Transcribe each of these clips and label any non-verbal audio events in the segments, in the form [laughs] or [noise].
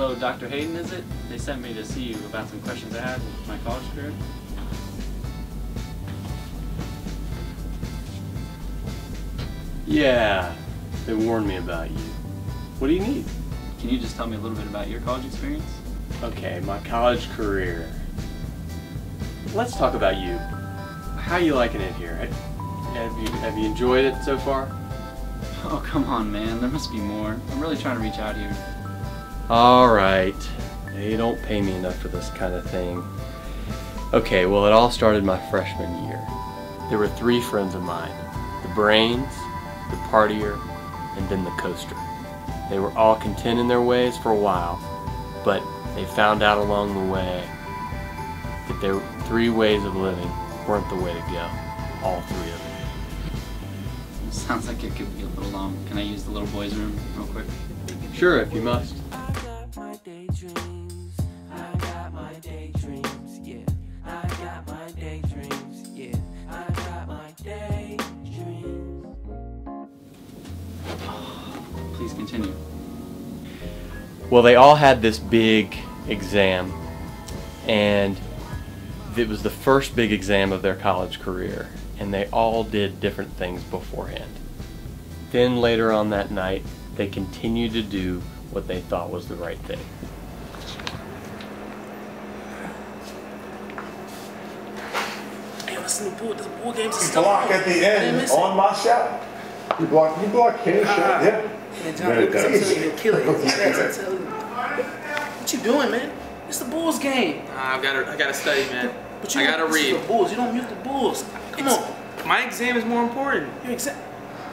Hello, Dr. Hayden, is it? They sent me to see you about some questions I had with my college career. Yeah, they warned me about you. What do you need? Can you just tell me a little bit about your college experience? Okay, my college career. Let's talk about you. How are you liking it here? Have you have you enjoyed it so far? Oh, come on, man. There must be more. I'm really trying to reach out here. All right. They don't pay me enough for this kind of thing. Okay, well, it all started my freshman year. There were three friends of mine the brains, the partier, and then the coaster. They were all content in their ways for a while, but they found out along the way that their three ways of living weren't the way to go. All three of them. Sounds like it could be a little long. Can I use the little boys' room real quick? Sure, if you must. Well, they all had this big exam, and it was the first big exam of their college career, and they all did different things beforehand. Then later on that night, they continued to do what they thought was the right thing. Hey, listen to bull. This bull game's a You block at the end on my shot. You block, you block Kenny shot, yeah. Man, John, Very I'm telling good. you, he'll kill it. He's I'm you. What you doing, man? It's the Bulls game. Nah, I've got to, I got to study, man. But you I got to read. the Bulls. You don't mute the Bulls. Come It's- on. My exam is more important. Your exam.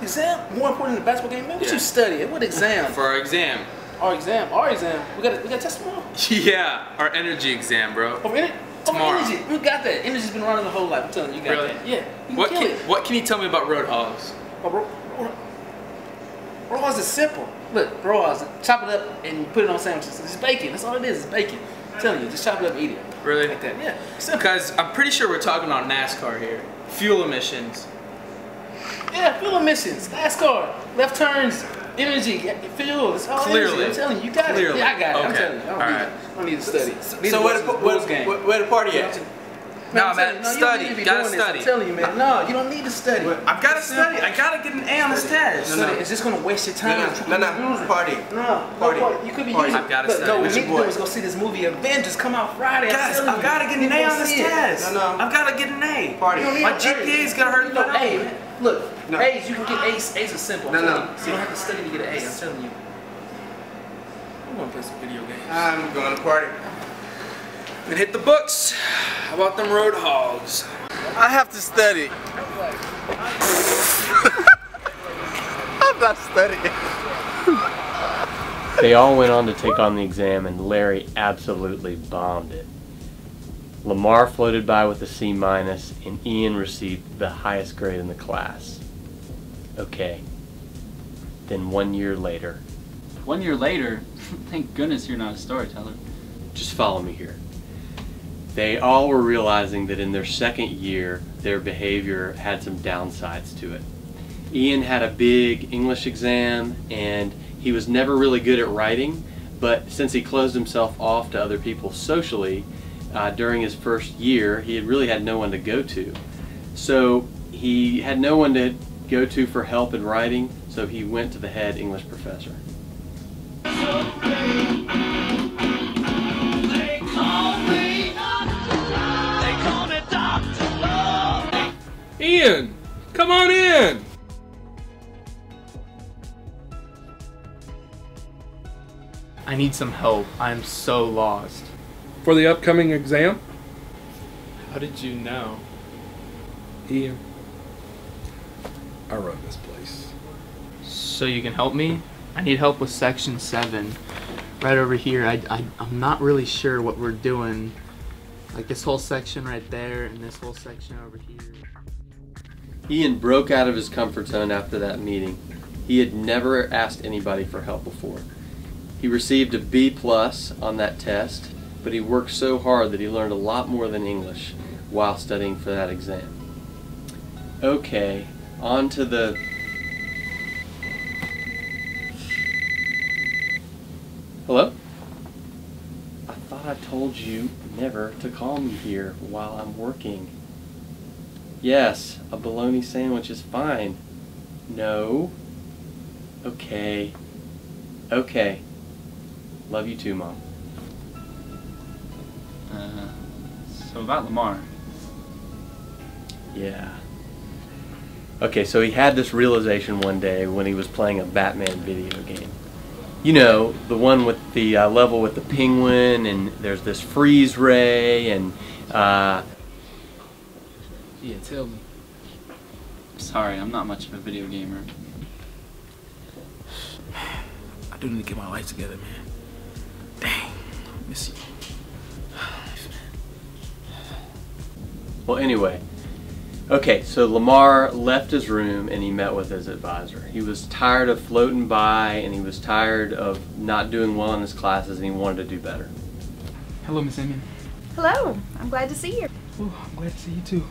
Exam more important than the basketball game, man. What Yeah. you studying? What exam? For our exam. Our exam. Our exam. We got we got test tomorrow. [laughs] Yeah, our energy exam, bro. Over in Tomorrow. energy. We got that. Energy's been running the whole life. I'm telling you, you got Really? that. Yeah. You can What kill can, it. what can you tell me about road hogs? Oh, bro, bro, is simple. Look, Rojas, chop it up and put it on sandwiches. It's bacon. That's all it is. It's bacon. I'm telling you, just chop it up and eat it. Really? Like that. Yeah. Simple. Because I'm pretty sure we're talking about NASCAR here. Fuel emissions. Yeah, fuel emissions, NASCAR, left turns, energy, fuel. It's all Clearly. energy. I'm telling you, you got Clearly. it. Yeah, I got it. I'm Okay. telling you. I don't, All need, right. I don't need to study. So to where watch the, this where, where, where the party at? Nah, I'm man, you, no, study. don't need Gotta doing this. study. I'm telling you, man. No, you don't need to study. I've got to study. I got to get an A on this test. Study. It's just gonna waste your time. No, no, no, no, party. No, Party. no, you could be Party. using. I've gotta Look, study. No, what What's we your need to do boy? is go see this movie Avengers come out Friday. I'm Guys, telling I've you. got to get an A on this it. test. No, no. I've got to get an A. Party. You don't need My no GPA is gonna hurt You don't no A, A. man. Look, No. A's, you can get A's. A's are simple. I'm No, no. So you don't have to study to get an A. I'm telling you. I'm gonna play some video games. I'm going to party. And hit the books. How about them road hogs? I have to study. [laughs] I'm not studying. They all went on to take on the exam, and Larry absolutely bombed it. Lamar floated by with a C minus, and Ian received the highest grade in the class. Okay. Then one year later, One year later, [laughs] thank goodness you're not a storyteller. just follow me here. They all were realizing that in their second year, their behavior had some downsides to it. Ian had a big English exam, and he was never really good at writing, but since he closed himself off to other people socially uh, during his first year, he had really had no one to go to. So he had no one to go to for help in writing, so he went to the head English professor. Come on in. I need some help. I'm so lost. For the upcoming exam, How did you know? Ian, I run this place. So you can help me? I need help with section 7. Right over here. I, I, I'm not really sure what we're doing. Like this whole section right there and this whole section over here. Ian broke out of his comfort zone after that meeting. He had never asked anybody for help before. He received a B plus on that test, but he worked so hard that he learned a lot more than English while studying for that exam. Okay, on to the Hello? I thought I told you never to call me here while I'm working. Yes, a bologna sandwich is fine. No. Okay. Okay. Love you too, Mom. Uh, so about Lamar. Yeah. Okay, so he had this realization one day when he was playing a Batman video game. You know, the one with the uh, level with the penguin, and there's this freeze ray, and uh, Yeah, tell me. Sorry, I'm not much of a video gamer. [sighs] I do need to get my life together, man. Dang, I miss you. [sighs] Well, anyway. Okay, so Lamar left his room and he met with his advisor. He was tired of floating by and he was tired of not doing well in his classes and he wanted to do better. Hello, Miss Amy. Hello, I'm glad to see you. Ooh, I'm glad to see you too.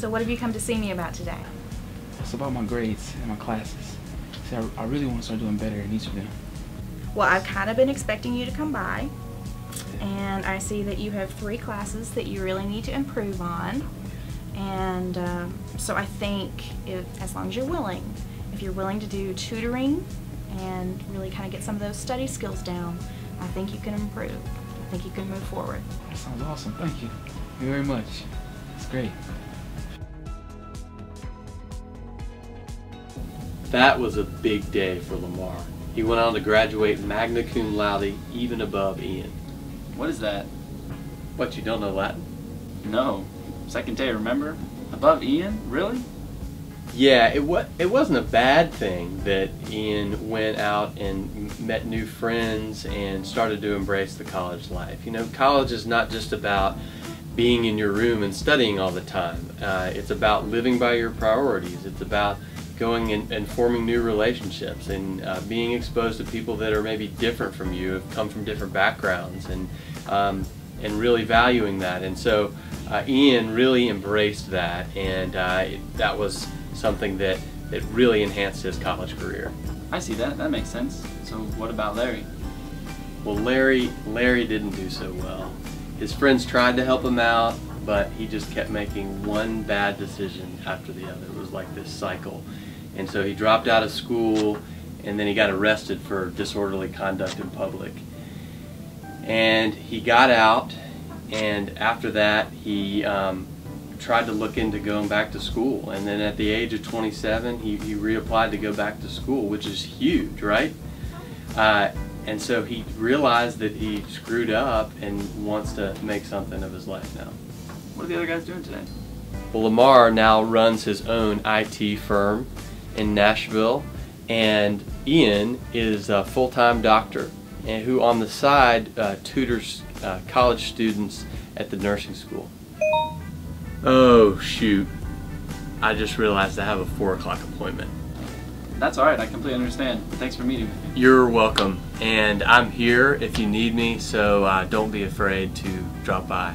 So what have you come to see me about today? It's about my grades and my classes. See, I, I really want to start doing better in each of them. Well, I've kind of been expecting you to come by, and I see that you have three classes that you really need to improve on. And um, so I think if, as long as you're willing, if you're willing to do tutoring and really kind of get some of those study skills down, I think you can improve. I think you can move forward. That sounds awesome. Thank you. Thank you very much. It's great. That was a big day for Lamar. He went on to graduate magna cum laude, even above Ian. What is that? What, you don't know Latin? No. Second day, remember? Above Ian? Really? Yeah, it wa- it wasn't a bad thing that Ian went out and met new friends and started to embrace the college life. You know, college is not just about being in your room and studying all the time. Uh, it's about living by your priorities. It's about going and, and forming new relationships and uh, being exposed to people that are maybe different from you, have come from different backgrounds, and um, and really valuing that. And so uh, Ian really embraced that, and uh, it, that was something that, that really enhanced his college career. I see that. That makes sense. So what about Larry? Well, Larry Larry didn't do so well. His friends tried to help him out, but he just kept making one bad decision after the other. It was like this cycle. And so he dropped out of school and then he got arrested for disorderly conduct in public. And he got out, and after that, he um, tried to look into going back to school. And then at the age of 27, he, he reapplied to go back to school, which is huge, right? Uh, and so he realized that he screwed up and wants to make something of his life now. What are the other guys doing today? Well, Lamar now runs his own IT firm in Nashville, and Ian is a full-time doctor, and who on the side uh, tutors uh, college students at the nursing school. Oh shoot! I just realized I have a four o'clock appointment. That's alright, I completely understand. Thanks for meeting. You're welcome, and I'm here if you need me, so uh, don't be afraid to drop by.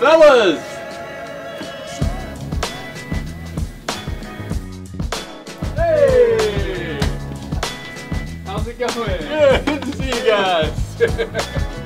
Fellas! Hey! How's it going? Good to see you guys. [laughs]